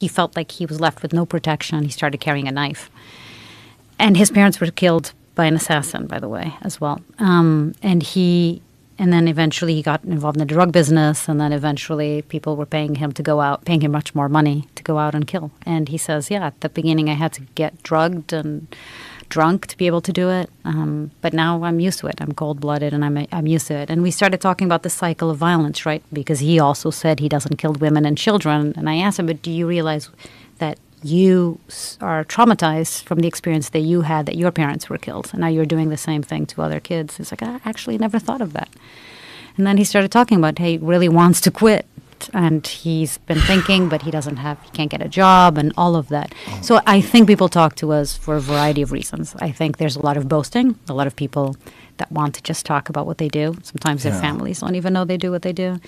he felt like he was left with no protection. He started carrying a knife. And his parents were killed by an assassin, by the way, as well. Um, and he, and then eventually he got involved in the drug business. And then eventually people were paying him to go out, paying him much more money to go out and kill. And he says, yeah, at the beginning I had to get drugged and drunk to be able to do it. Um, but now I'm used to it. I'm cold blooded and I'm, I'm used to it. And we started talking about the cycle of violence, right? Because he also said he doesn't kill women and children. And I asked him, but do you realize that you are traumatized from the experience that you had that your parents were killed? And now you're doing the same thing to other kids. He's like, I actually never thought of that. And then he started talking about, hey, he really wants to quit and he's been thinking, but he doesn't have, he can't get a job and all of that. So I think people talk to us for a variety of reasons. I think there's a lot of boasting, a lot of people that want to just talk about what they do. Sometimes their families don't even know they do what they do.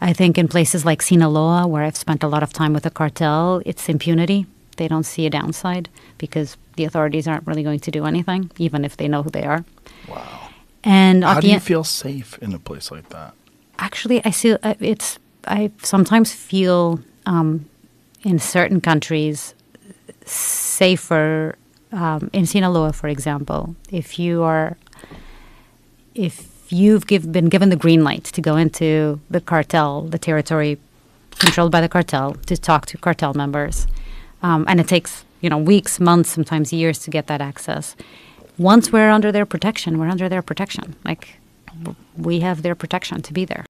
I think in places like Sinaloa, where I've spent a lot of time with the cartel, it's impunity. They don't see a downside because the authorities aren't really going to do anything, even if they know who they are. Wow. And How do you end- feel safe in a place like that? Actually, I see uh, it's. I sometimes feel um, in certain countries safer. Um, in Sinaloa, for example, if you are, if you've give, been given the green light to go into the cartel, the territory controlled by the cartel, to talk to cartel members, um, and it takes you know weeks, months, sometimes years to get that access. Once we're under their protection, we're under their protection. Like we have their protection to be there.